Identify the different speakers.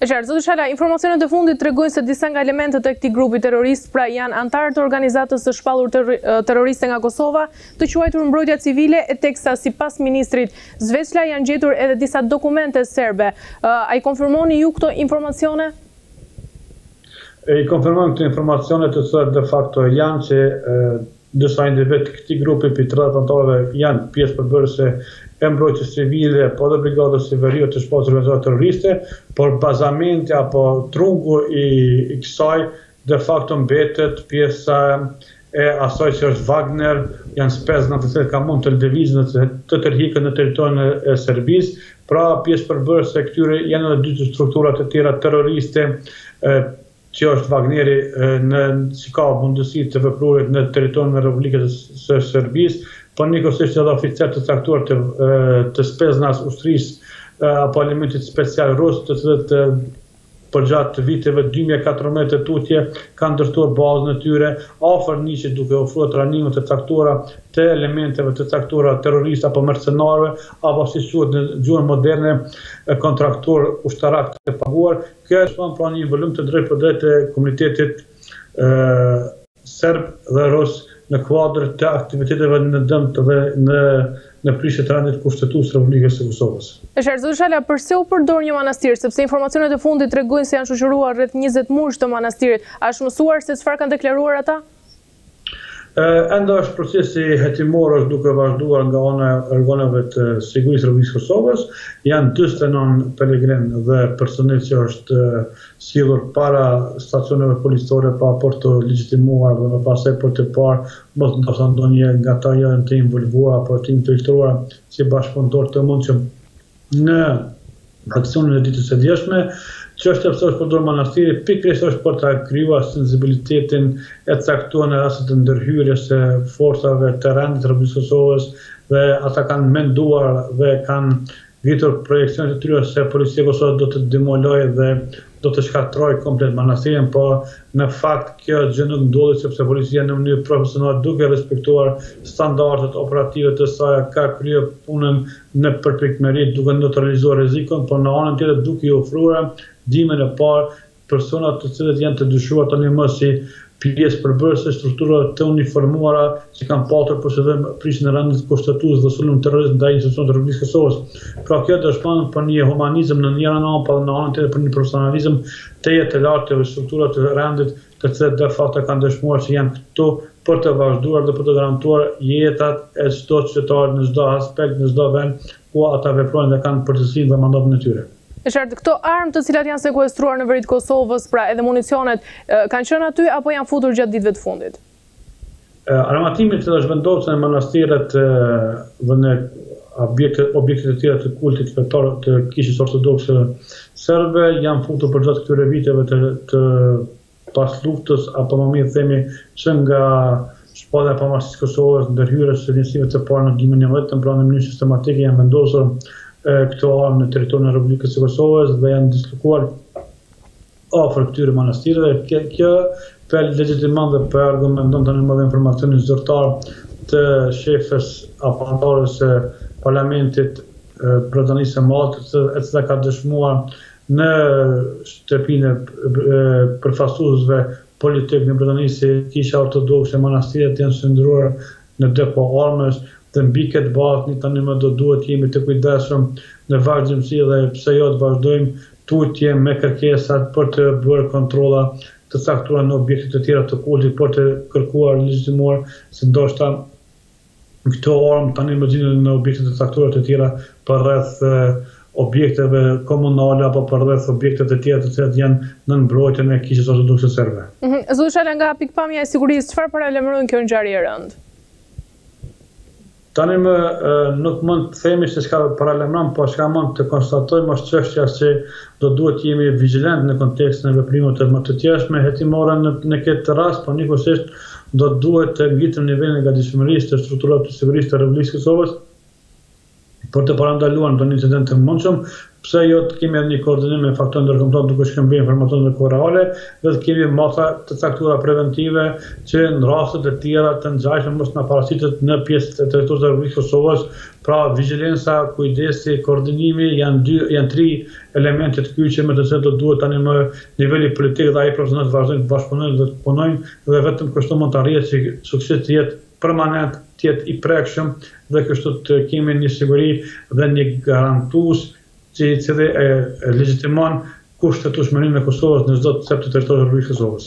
Speaker 1: E qartë, zoti Shala, informacionet e fundit tregojnë se disa nga elementet e këtij grupi terrorist, pra janë anëtarë të organizatës së shpallur terroriste nga Kosova, të quajtur Mbrojtja Civile, e teksa sipas ministrit Sveçla janë gjetur edhe disa dokumente serbe. A i konfirmoni ju këto informacione?
Speaker 2: I konfirmojmë këto informacione të cilat de facto janë që Disa individë të këtij grupi prej tridhjetë anëtarëve janë pjesë përbërëse e Mbrojtjes Civile, por dhe Brigadës së Veriut të shpallur organizatë terroriste, por bazamenti apo trungu i kësaj de facto mbetet pjesa e asaj që është Wagner, janë Spetsnaz të cilët kanë mund të lëvizin dhe të të tërhiqen në territorin e e Serbisë, pra pjesë përbërëse e këtyre janë edhe dy struktura të tjera terroriste e që është Wagneri në si ka mundësi të veprojë në territorin e Republikës së Serbisë, por njëkohësisht edhe oficerë të caktuar të të Spetsnaz, ushtrisë apo elementit special rus, të cilët përgjatë viteve dy mijë e katërmbëdhjetë e tutje kanë ndërtuar bazën e tyre afër Nishit duke ofruar trajnime të caktuara të elementeve të caktuara terroristë apo mercenarëve apo siç quhet në gjuhën moderne kontraktorë ushtarakë të paguar Kjo e shton pra një involvim të drejtpërdrejtë të komunitetit serb dhe rus në kuadër të aktiviteteve në dëm dhe në në prishje të rendit kushtetues të Republikës së Kosovës.
Speaker 1: E qartë, zoti Shala, përse u përdor një manastir, sepse informacionet e fundit tregojnë se janë shoqëruar rreth njëzet murgj të manastirit, a është mësuar se çfarë kanë deklaruar ata?
Speaker 2: Ende është procesi hetimor është duke vazhduar nga ana e organeve të sigurisë Republikës së Kosovës. Janë dyzet e nëntë pelegrinë dhe personel që është sjellur para stacioneve policore po për t'u legjitimuar dhe më pastaj për të parë mos ndoshta ndonjë nga ta janë të involvuar apo të infiltruar si bashkëpunëtorë të mundshëm Në aksionin e ditës së djeshme, që është, pse është përdorur Manastiri, pikërisht është për ta krijuar sensibilitetin e caktuar në rastet e ndërhyrjes së forcave të rendit Republikës së Kosovës dhe ata kanë menduar dhe kanë ngritur projeksionet e tyre se Policia e Kosovës do të demolojë dhe do të shkatërrojë komplet manastirin, por në fakt kjo gjë nuk ndodhi sepse policia në mënyrë profesionale duke respektuar standardet operative të saja ka kryer punën në përpikmëri duke neutralizuar rrezikun por në anën tjetër duke i ofruar ndihmën e parë personave të cilët janë të dyshuar tani më si pjesë përbërëse e strukturave të uniformuara që kanë patur për qëllim prishjen e rendit kushtetues dhe sulm terrorist ndaj institucioneve të Republikës së Kosovës. Pra kjo dëshmon për një humanizëm në njërën anë, por edhe në anën tjetër për një profesionalizëm tejet të lartë të strukturave të rendit, të cilat de facto kanë dëshmuar që janë këtu për të vazhduar dhe për të garantuar jetat e çdo qytetari në çdo aspekt, në çdo vend ku ata veprojnë dhe kanë përgjegjësinë dhe mandatin e tyre.
Speaker 1: Është qartë, këto armë të cilat janë sekuestruar në veri të Kosovës, pra edhe municionet, kanë qenë aty apo janë futur gjatë ditëve të fundit?
Speaker 2: Armatimi i cili është vendosur në manastiret dhe në objektet e tjera të kultit fetar të kishës ortodokse serbe janë futur përgjatë këtyre viteve të Pas luftës, apo më mirë të themi, që nga shpallja e pavarësisë së Kosovës, ndërhyrjet e njësive të para në dy mijë e njëmbëdhjetë pra në mënyrë sistematike janë vendosur këto armë në territorin e Republikës së Kosovës dhe janë dislokuar afër këtyre manastirëve. Kjo pra legjitimon dhe pra argumenton tanimë edhe informacioni zyrtar të shefes apo anëtares së Parlamentit të Britanisë së Madhe, e cila ka dëshmuar Në shtëpinë e përfaqësuesve politikë në Britani se Kisha Ortodokse, manastiret janë shndërruar në depo armësh dhe mbi këtë bazë ne tanimë do duhet të jemi të kujdesshëm në vazhdimësi dhe pse jo të vazhdojmë tutje me kërkesat për të bërë kontrolla të caktuara në objekte të tjera të kultit për të kërkuar, legjitimuar se ndoshta Këto armë tanimë gjinden në objekte të caktuara të tjera përreth objekteve komunale apo përreth objekteve të tjera të cilat janë nën mbrojtjen e Kishës Ortodokse Serbe.
Speaker 1: Zoti Shala, nga pikëpamja e sigurisë, çfarë paralajmëron kjo ngjarje e rëndë?
Speaker 2: Tanimë nuk mund të themi se çka paralajmëron, por çka mund të konstatojmë është çështja se Do duhet të jemi vigjilentë në kontekstin e veprimeve mëtutjeshme hetimore në në këtë rast, por njëkohësisht do të duhet të ngritim nivelin e gatishmërisë të strukturave të sigurisë të Republikës së Kosovës për të parandaluar ndonjë incident të mundshëm, pse jo të kemi edhe një koordinim me faktorë ndërkombëtarë duke shkëmbyer informacione në kohë reale dhe të kemi masa të caktuara preventive që raste të tjera të ngjashme mos na paraqiten në pjesë të territorit të Republikës së Kosovës Pra, vigjilenca, kujdesi, koordinimi janë tri elementet kyçe me të cilat do duhet tanimë niveli politik dhe ai profesional të vazhdojnë të bashkëpunojnë dhe të punojnë dhe vetëm kështu mund të arrihet që suksesi të jetë permanent, të jetë i prekshëm dhe kështu të kemi një siguri dhe një garantues i cili e legjitimon kushtetushmërinë e Kosovës në çdo cep të territorit të Republikës së Kosovës.